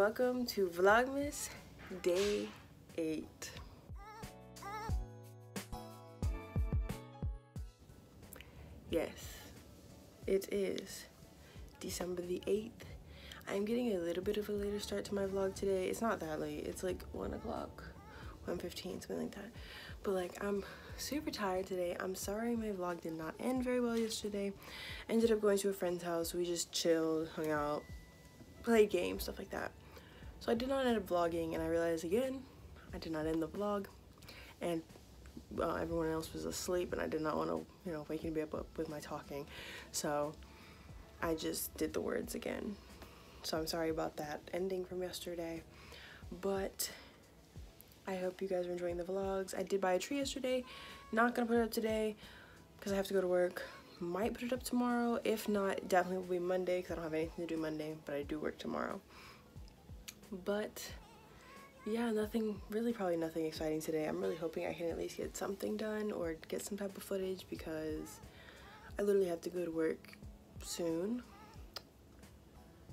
welcome to Vlogmas Day 8. Yes, it is December the 8th. I'm getting a little bit of a later start to my vlog today. It's not that late. It's like 1 o'clock, 1.15, something like that. But like, I'm super tired today. I'm sorry my vlog did not end very well yesterday. Ended up going to a friend's house. We just chilled, hung out, played games, stuff like that. So I did not end up vlogging and I realized again, I did not end the vlog. And uh, everyone else was asleep and I did not want to, you know, wake anybody up with my talking. So I just did the words again. So I'm sorry about that ending from yesterday. But I hope you guys are enjoying the vlogs. I did buy a tree yesterday. Not gonna put it up today because I have to go to work. Might put it up tomorrow. If not, definitely will be Monday because I don't have anything to do Monday, but I do work tomorrow. But yeah, nothing, really probably nothing exciting today. I'm really hoping I can at least get something done or get some type of footage because I literally have to go to work soon.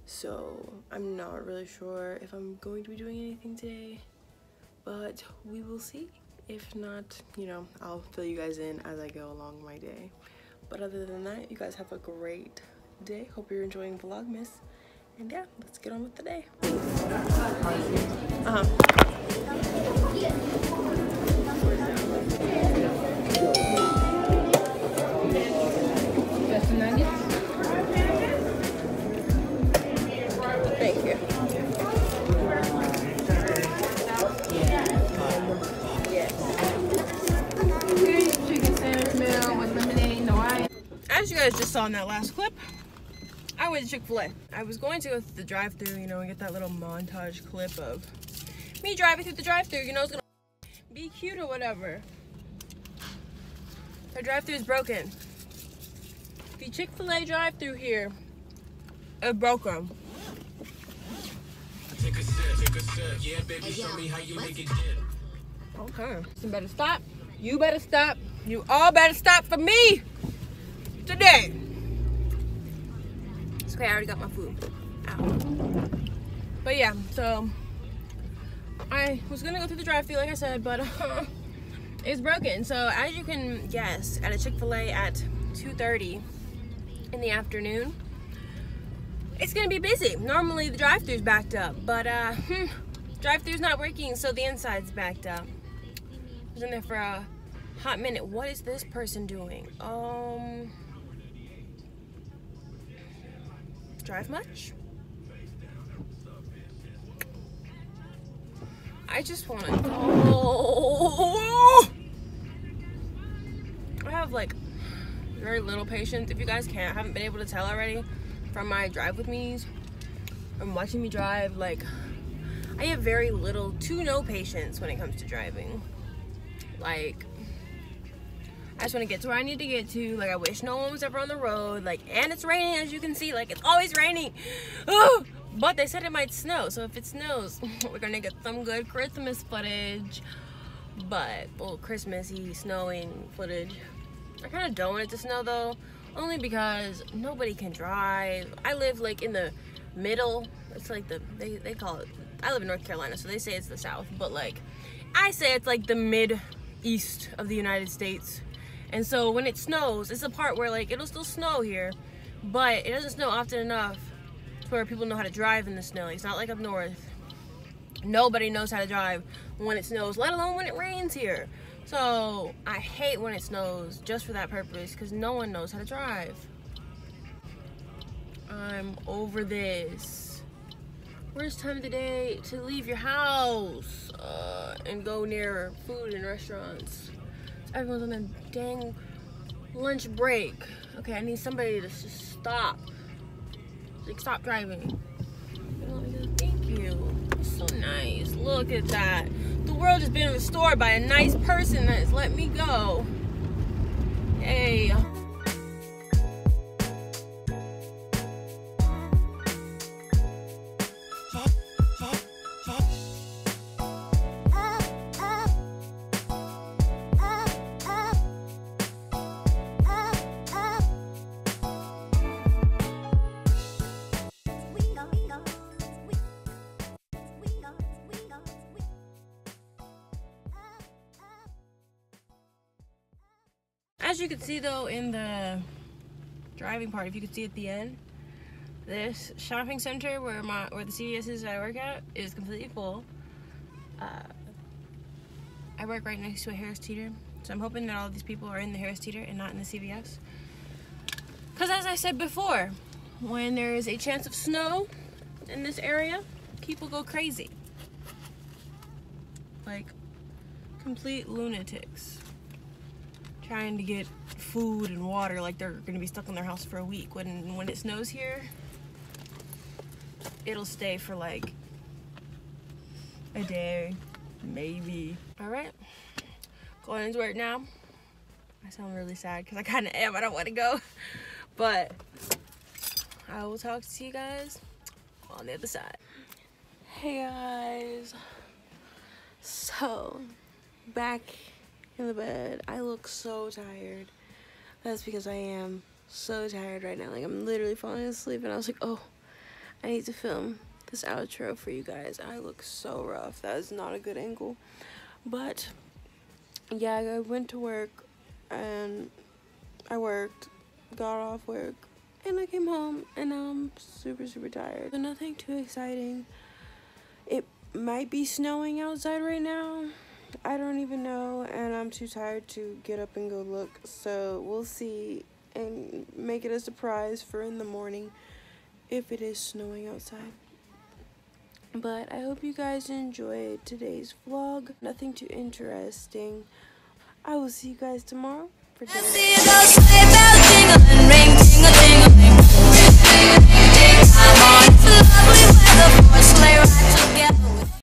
So I'm not really sure if I'm going to be doing anything today, but we will see. If not, you know, I'll fill you guys in as I go along my day. But other than that, you guys have a great day. Hope you're enjoying Vlogmas. And yeah, let's get on with the day. Uh-huh. Thank you. Chicken sandwich meal with lemonade, no ice. As you guys just saw in that last clip, I went to Chick-fil-A. I was going to go through the drive-thru, you know, and get that little montage clip of me driving through the drive-thru. You know, it's gonna be cute or whatever. The drive-thru is broken. The Chick-fil-A drive-thru here is broken. Take a sip, take a sip. Yeah, baby, show me how you make it dip. Okay. You better stop. You better stop. You all better stop for me today. Okay, I already got my food. But yeah, so I was gonna go through the drive-thru like I said, but uh, it's broken. So as you can guess, at a Chick-fil-A at 2:30 in the afternoon, it's gonna be busy. Normally the drive-thru's backed up, but uh, hmm, drive-thru's not working, so the inside's backed up. I was in there for a hot minute. What is this person doing? Um, drive much? I just want to go. I have like very little patience. If you guys can't, haven't been able to tell already from my drive with me's and watching me drive, like I have very little to no patience when it comes to driving. Like, I just want to get to where I need to get to. Like, I wish no one was ever on the road. Like, and it's raining, as you can see. Like, it's always raining. Ooh! But they said it might snow. So if it snows, we're going to get some good Christmas footage. But, well, Christmassy snowing footage. I kind of don't want it to snow, though. Only because nobody can drive. I live, like, in the middle. It's like the, they, they call it, I live in North Carolina, so they say it's the South. But, like, I say it's like the mid east of the United States. And so when it snows, it's a part where like it'll still snow here, but it doesn't snow often enough where people know how to drive in the snow. It's not like up north. Nobody knows how to drive when it snows, let alone when it rains here. So I hate when it snows just for that purpose because no one knows how to drive. I'm over this. Worst time of the day to leave your house uh, and go near food and restaurants. Everyone's on their dang lunch break. Okay, I need somebody to just stop. Like, stop driving. Thank you. So nice. Look at that. The world has been restored by a nice person that has let me go. Hey. As you can see though in the driving part, if you could see at the end, this shopping center where my where the CVS is that I work at is completely full. Uh, I work right next to a Harris Teeter, so I'm hoping that all these people are in the Harris Teeter and not in the CVS. Because as I said before, when there is a chance of snow in this area, people go crazy. Like complete lunatics trying to get food and water like they're gonna be stuck in their house for a week. When when it snows here, it'll stay for like a day, maybe. All right, going into work now. I sound really sad because I kind of am. I don't want to go, but I will talk to you guys on the other side. Hey guys, so back in the bed. I look so tired. That's because I am so tired right now. Like I'm literally falling asleep and I was like, oh, I need to film this outro for you guys. I look so rough. That is not a good angle. But yeah, I went to work and I worked, got off work, and I came home and now I'm super super tired. So nothing too exciting. It might be snowing outside right now. I don't even know, I'm too tired to get up and go look. So we'll see and make it a surprise for in the morning if it is snowing outside. But I hope you guys enjoyed today's vlog. Nothing too interesting. I will see you guys tomorrow for dinner.